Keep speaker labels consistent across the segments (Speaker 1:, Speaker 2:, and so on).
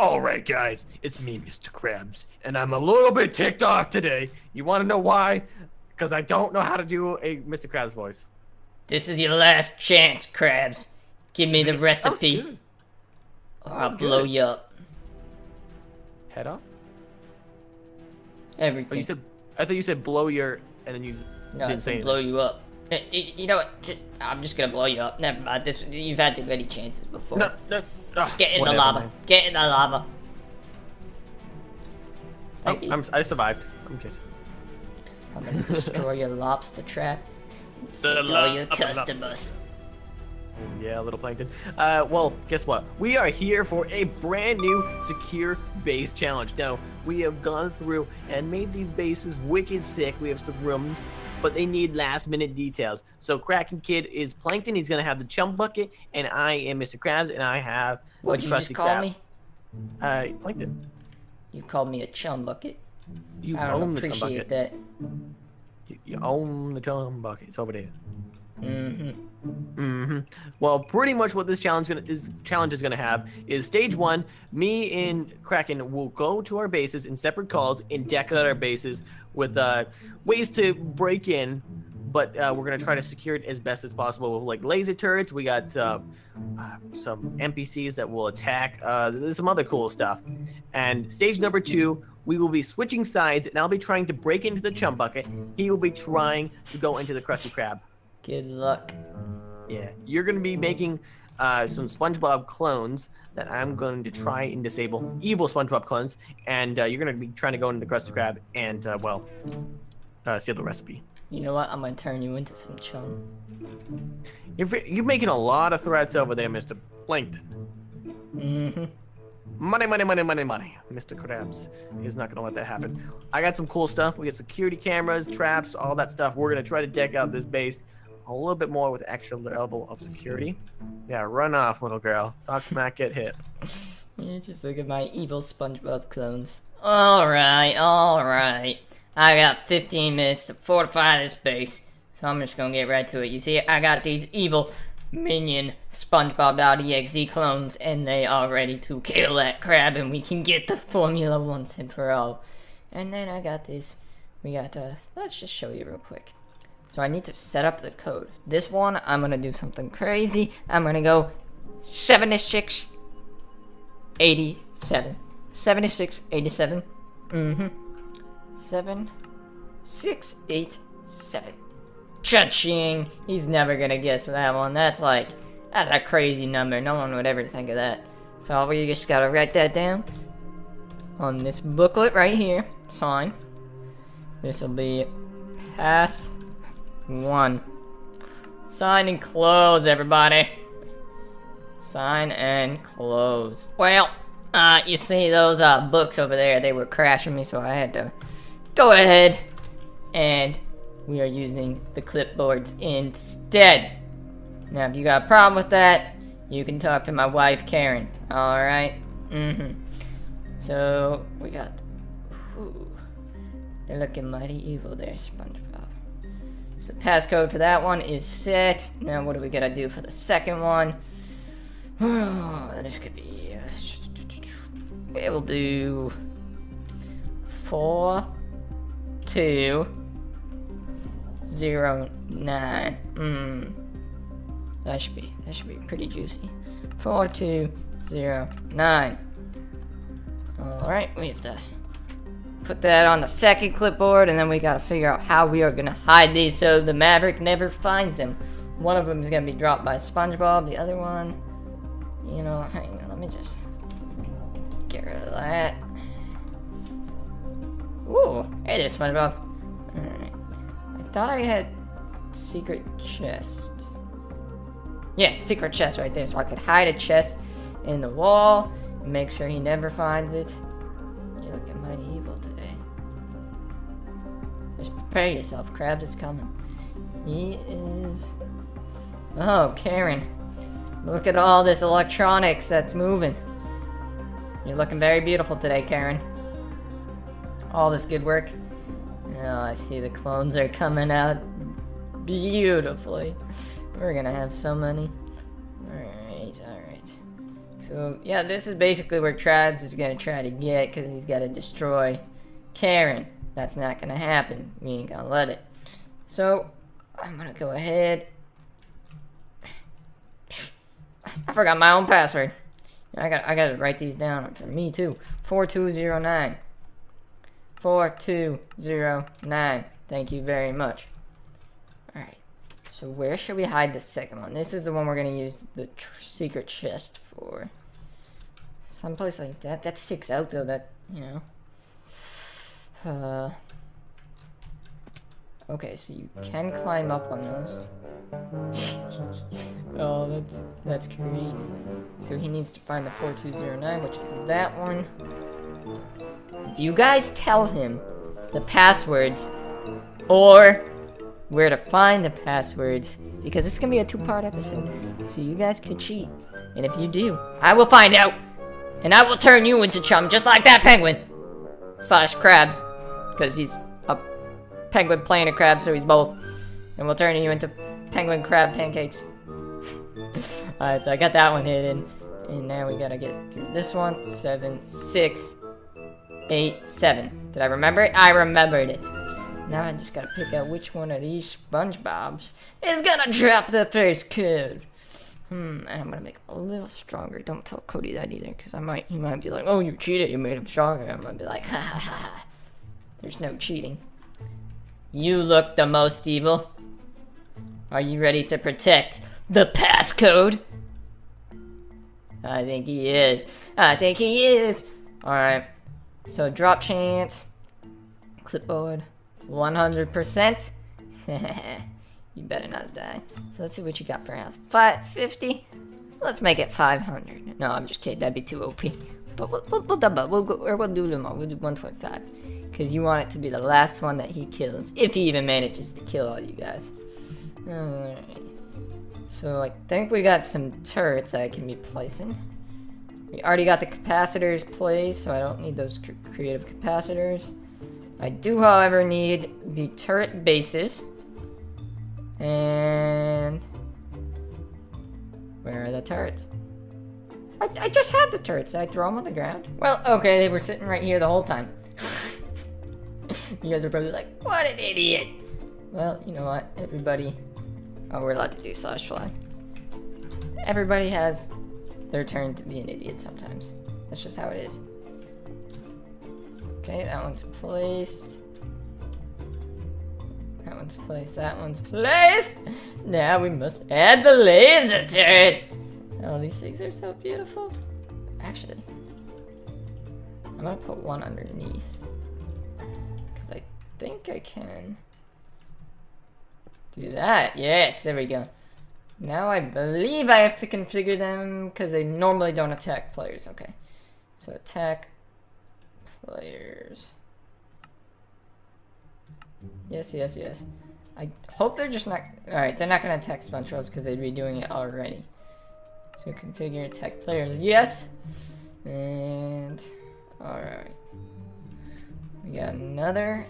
Speaker 1: Alright, guys, it's me, Mr. Krabs, and I'm a little bit ticked off today. You want to know why? Because I don't know how to do a Mr. Krabs voice.
Speaker 2: This is your last chance, Krabs. Give me the recipe, or I'll blow
Speaker 1: good.
Speaker 2: you up.
Speaker 1: Head off?
Speaker 2: Everything.
Speaker 1: Oh, you said. I thought you said blow your, and then you
Speaker 2: no, I
Speaker 1: didn't say
Speaker 2: blow you up. You know what? Ju- I'm just gonna blow you up. Never mind. This you've had too many chances before.
Speaker 1: No, no. ah,
Speaker 2: Get in
Speaker 1: whatever,
Speaker 2: the lava.
Speaker 1: man.
Speaker 2: Get in the lava.
Speaker 1: Oh, I'm, I survived. I'm good.
Speaker 2: I'm gonna destroy your lobster trap. and
Speaker 1: The
Speaker 2: Take all your
Speaker 1: lobster-
Speaker 2: customers.
Speaker 1: Yeah, little plankton. Uh, well, guess what? We are here for a brand new secure base challenge. Now, we have gone through and made these bases wicked sick. We have some rooms, but they need last minute details. So, Kraken Kid is Plankton. He's gonna have the chum bucket, and I am Mr. Krabs, and I have
Speaker 2: What'd you just call
Speaker 1: Krab.
Speaker 2: me?
Speaker 1: Uh, Plankton.
Speaker 2: You called me a chum bucket.
Speaker 1: You
Speaker 2: I don't
Speaker 1: own the chum
Speaker 2: appreciate
Speaker 1: bucket.
Speaker 2: that.
Speaker 1: You, you own the chum bucket. It's over there.
Speaker 2: Mm-hmm.
Speaker 1: hmm Well, pretty much what this challenge gonna is challenge is gonna have is stage one. Me and Kraken will go to our bases in separate calls and deck out our bases with uh, ways to break in, but uh, we're gonna try to secure it as best as possible with like laser turrets. We got uh, uh, some NPCs that will attack. Uh, there's some other cool stuff. And stage number two, we will be switching sides, and I'll be trying to break into the chum bucket. He will be trying to go into the Krusty Krab.
Speaker 2: Good luck.
Speaker 1: Yeah, you're gonna be making uh, some SpongeBob clones that I'm going to try and disable. Evil SpongeBob clones, and uh, you're gonna be trying to go into the Krusty Krab and uh, well, uh, steal the recipe.
Speaker 2: You know what? I'm gonna turn you into some chum.
Speaker 1: You're you're making a lot of threats over there, Mr. Plankton.
Speaker 2: Mm-hmm.
Speaker 1: Money, money, money, money, money. Mr. Krabs is not gonna let that happen. I got some cool stuff. We got security cameras, traps, all that stuff. We're gonna try to deck out this base a little bit more with extra level of security. Yeah, run off, little girl. Talk smack, get hit.
Speaker 2: Just look at my evil SpongeBob clones. Alright, alright. I got 15 minutes to fortify this base, so I'm just gonna get right to it. You see, I got these evil minion SpongeBob.exe clones, and they are ready to kill that crab, and we can get the formula once and for all. And then I got this. We got the. Let's just show you real quick. So I need to set up the code. This one, I'm gonna do something crazy. I'm gonna go 76 87. 76, 87. Mm-hmm. 7, 6, 8, 7. Cha-ching! He's never gonna guess that one. That's like, that's a crazy number. No one would ever think of that. So we just gotta write that down on this booklet right here. Sign. This will be pass one. Sign and close, everybody. Sign and close. Well, uh, you see those uh, books over there, they were crashing me, so I had to go ahead and we are using the clipboards instead. Now, if you got a problem with that, you can talk to my wife, Karen. Alright? Mm-hmm. So, we got... Ooh, they're looking mighty evil there, SpongeBob. So, passcode for that one is set. Now, what do we gotta do for the second one? this could be... Uh, we'll do... Four... Two... Zero... Nine. Hmm. That should be... That should be pretty juicy. Four, two, zero, nine. Alright, we have to put that on the second clipboard, and then we gotta figure out how we are gonna hide these so the Maverick never finds them. One of them is gonna be dropped by SpongeBob, the other one, you know, hang on, let me just get rid of that. Ooh, hey there, SpongeBob. Alright. I thought I had secret chest. Yeah, secret chest right there, so I could hide a chest in the wall and make sure he never finds it. Prepare yourself, Krabs is coming. He is. Oh, Karen. Look at all this electronics that's moving. You're looking very beautiful today, Karen. All this good work. Oh, I see the clones are coming out beautifully. We're gonna have so many. Alright, alright. So, yeah, this is basically where Trads is gonna try to get, because he's gotta destroy Karen. That's not gonna happen. We ain't gonna let it. So, I'm gonna go ahead. I forgot my own password. I got I gotta write these down for me too. 4209. 4209. Thank you very much. Alright. So where should we hide the second one? This is the one we're gonna use the secret chest for. Someplace like that. That sticks out though, that, you know. Uh, okay, so you can climb up on those. oh, that's that's great. So he needs to find the 4209, which is that one. If you guys tell him the passwords or where to find the passwords, because it's gonna be a two-part episode, so you guys can cheat. And if you do, I will find out, and I will turn you into chum just like that penguin slash crabs, because he's a penguin playing a crab, so he's both. And we'll turn you into penguin crab pancakes. Alright, so I got that one hidden. And now we gotta get through this one. Seven, six, eight, seven. Did I remember it? I remembered it. Now I just gotta pick out which one of these SpongeBobs is gonna drop the first code. Hmm, and I'm gonna make it a little stronger. Don't tell Cody that either, because I might he might be like, oh you cheated, you made him stronger. I'm gonna be like, ha ha ha. There's no cheating. You look the most evil. Are you ready to protect the passcode? I think he is. I think he is. Alright. So drop chance. Clipboard. 100%. you better not die. So let's see what you got for house. 550? Let's make it 500. No, I'm just kidding. That'd be too OP. But we'll, we'll, we'll double. We'll go, or we'll do them all. We'll do 125. Because you want it to be the last one that he kills. If he even manages to kill all you guys. Alright. So I think we got some turrets I can be placing. We already got the capacitors placed, so I don't need those creative capacitors. I do, however, need the turret bases. And... Where are the turrets? I, I just had the turrets. Did I throw them on the ground? Well, okay, they were sitting right here the whole time. you guys are probably like, what an idiot. Well, you know what? Everybody... Oh, we're allowed to do slash fly. Everybody has their turn to be an idiot sometimes. That's just how it is. Okay, that one's placed. That one's placed, that one's placed! Now we must add the laser turrets! Oh, these things are so beautiful. Actually, I'm gonna put one underneath. Think I can do that. Yes, there we go. Now I believe I have to configure them because they normally don't attack players. Okay. So attack players. Yes, yes, yes. I hope they're just not... Alright, they're not going to attack SpongeBob because they'd be doing it already. So configure attack players. Yes! And... Alright. We got another.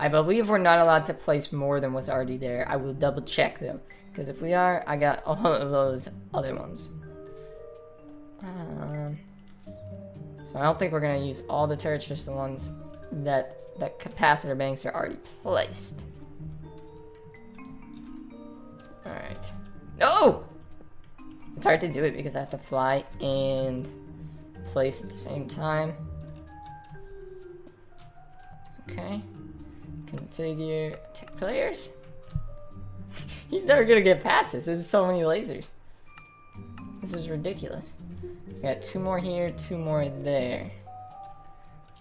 Speaker 2: I believe we're not allowed to place more than what's already there. I will double check them. Because if we are, I got all of those other ones. Um, so I don't think we're going to use all the turrets, just the ones that the capacitor banks are already placed. Alright. No! It's hard to do it because I have to fly and place at the same time. Okay. Configure tech players. He's never gonna get past this. There's so many lasers. This is ridiculous. Got two more here, two more there.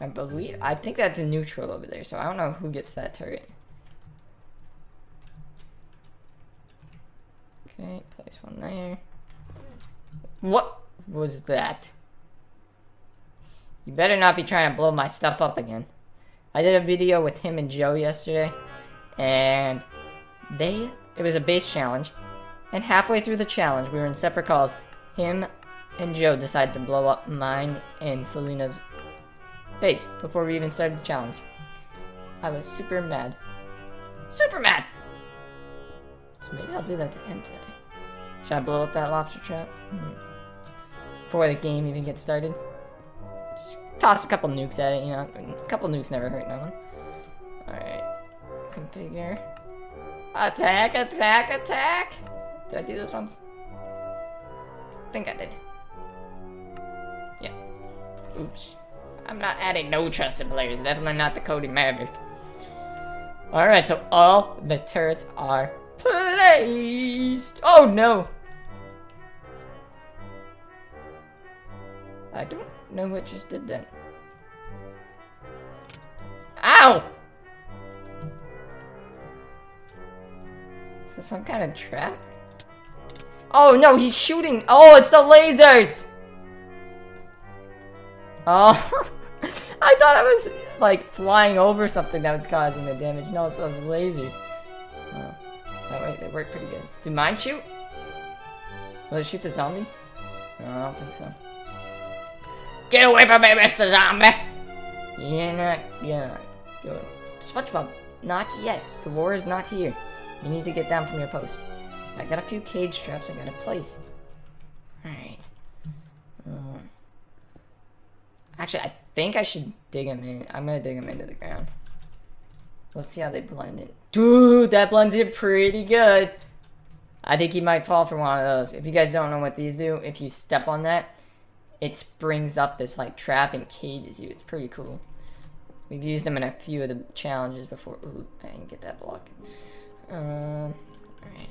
Speaker 2: I believe, I think that's a neutral over there, so I don't know who gets that turret. Okay, place one there. What was that? You better not be trying to blow my stuff up again. I did a video with him and Joe yesterday, and they, it was a base challenge, and halfway through the challenge, we were in separate calls, him and Joe decided to blow up mine and Selena's base before we even started the challenge. I was super mad. Super mad! So maybe I'll do that to him today. Should I blow up that lobster trap? Hmm. before the game even gets started. Toss a couple nukes at it, you know. A couple nukes never hurt no one. Alright. Configure. Attack, attack, attack! Did I do this once? I think I did. Yeah. Oops. I'm not adding no trusted players. Definitely not the Cody Maverick. Alright, so all the turrets are placed. Oh no! I don't know what just did that. Ow! Is this some kind of trap? Oh no, he's shooting! Oh, it's the lasers! Oh, I thought I was like flying over something that was causing the damage. No, it's those lasers. Oh, so way they work pretty good. Did mine shoot? Will it shoot the zombie? No, I don't think so. Get away from me, Mr. Zombie! You're not do it. SpongeBob, not yet. The war is not here. You need to get down from your post. I got a few cage traps I gotta place. Alright. Um, actually, I think I should dig them in. I'm gonna dig them into the ground. Let's see how they blend in. Dude, that blends in pretty good. I think he might fall for one of those. If you guys don't know what these do, if you step on that, it brings up this like trap and cages you. It's pretty cool. We've used them in a few of the challenges before. Ooh, I didn't get that block. Um, alright.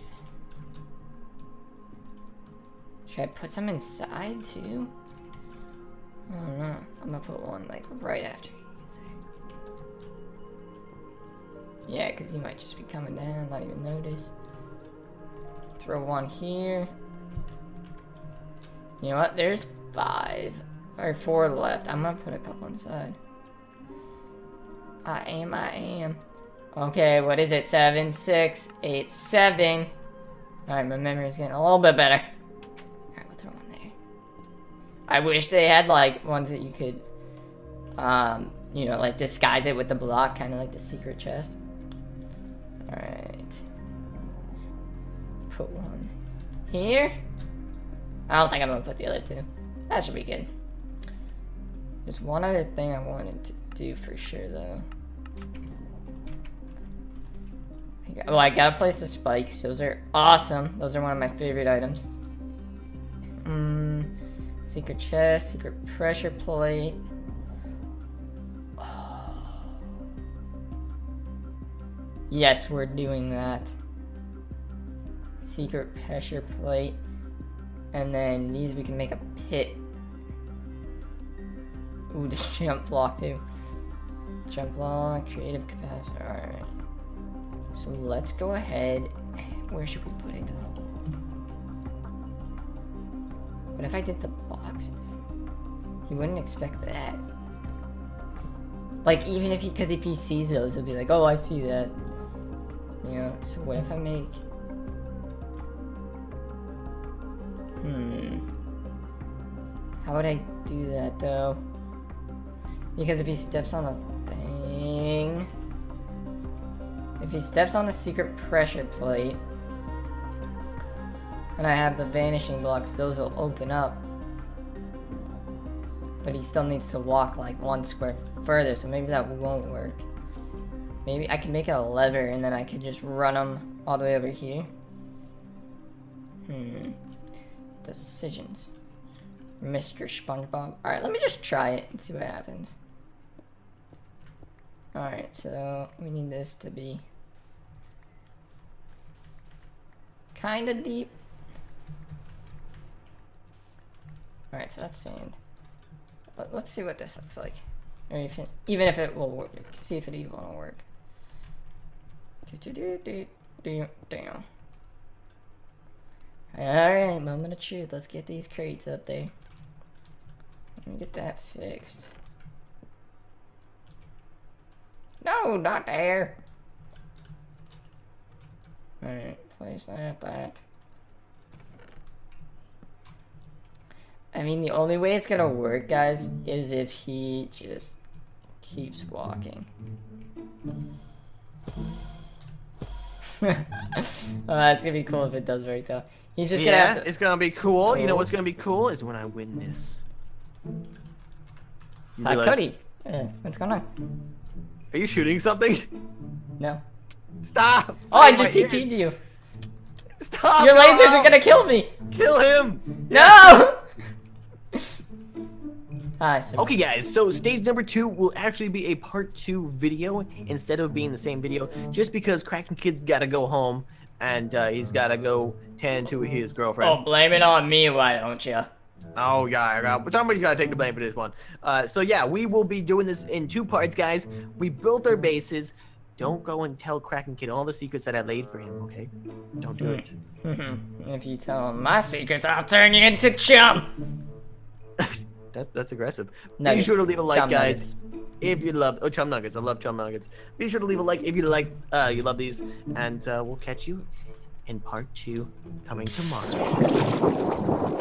Speaker 2: Should I put some inside too? I don't know. I'm gonna put one like right after Yeah, because he might just be coming down, not even notice. Throw one here. You know what? There's five. Or four left. I'm gonna put a couple inside. I am, I am. Okay, what is it? Seven, six, eight, seven. Alright, my memory's getting a little bit better. Alright, we'll throw one there. I wish they had, like, ones that you could, um, you know, like, disguise it with the block, kind of like the secret chest. Alright. Put one here. I don't think I'm gonna put the other two. That should be good. There's one other thing I wanted to do for sure, though. Well, I gotta place the spikes. Those are awesome. Those are one of my favorite items. Mm, secret chest, secret pressure plate. Yes, we're doing that. Secret pressure plate. And then these we can make a pit. Ooh, this jump block too. Jump block, creative capacitor, alright. So let's go ahead. Where should we put it though? What if I did the boxes? He wouldn't expect that. Like, even if he, because if he sees those, he'll be like, oh, I see that. You know, so what if I make... How would I do that, though? Because if he steps on the thing... If he steps on the secret pressure plate... And I have the vanishing blocks, those will open up. But he still needs to walk like one square further, so maybe that won't work. Maybe I can make a lever and then I can just run him all the way over here. Hmm. Decisions. Mr. SpongeBob. Alright, let me just try it and see what happens. Alright, so we need this to be kind of deep. Alright, so that's sand. But let's see what this looks like. Or it, even if it will work. See if it even will work. Alright, moment of truth. Let's get these crates up there. Let me get that fixed. No, not there. Alright, place that, that. I mean, the only way it's gonna work, guys, is if he just keeps walking. oh, that's gonna be cool if it does work though. He's just gonna
Speaker 1: yeah,
Speaker 2: have to.
Speaker 1: it's gonna be cool. You know
Speaker 2: Oh.
Speaker 1: what's gonna be cool is when I win this. You
Speaker 2: Uh,
Speaker 1: realize-
Speaker 2: Cody, uh, what's going on?
Speaker 1: Are you shooting something?
Speaker 2: No.
Speaker 1: Stop!
Speaker 2: Oh, I just
Speaker 1: ears.
Speaker 2: TP'd you.
Speaker 1: Stop!
Speaker 2: Your
Speaker 1: no!
Speaker 2: lasers are gonna kill me.
Speaker 1: kill him.
Speaker 2: No. Hi, Simon.
Speaker 1: Okay, guys. So stage number two will actually be a part two video instead of being the same video, just because Kraken Kid's gotta go home and uh, he's gotta go tend to his girlfriend.
Speaker 2: Oh, blame it on me, why don't you?
Speaker 1: Oh, yeah, yeah, but somebody's gotta take the blame for this one. Uh, so yeah, we will be doing this in two parts, guys. We built our bases. Don't go and tell Kraken Kid all the secrets that I laid for him, okay? Don't do it.
Speaker 2: if you tell him my secrets, I'll turn you into chum.
Speaker 1: That's that's aggressive.
Speaker 2: Nuggets.
Speaker 1: Be sure to leave a like,
Speaker 2: Chum
Speaker 1: guys.
Speaker 2: nuggets.
Speaker 1: If you love oh chum nuggets, I love chum nuggets. Be sure to leave a like if you like uh you love these, and uh, we'll catch you in part two coming tomorrow.